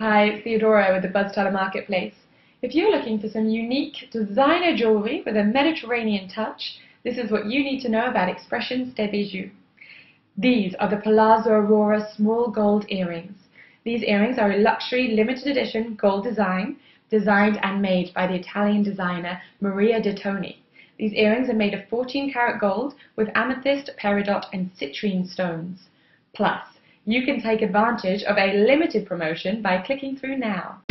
Hi, it's Theodora with the Buzztala Marketplace. If you're looking for some unique designer jewelry with a Mediterranean touch, this is what you need to know about Expressions des Bijoux. These are the Palazzo Aurora small gold earrings. These earrings are a luxury limited edition gold design, designed and made by the Italian designer Maria de Toni. These earrings are made of 14 karat gold with amethyst, peridot and citrine stones. Plus, you can take advantage of a limited promotion by clicking through now.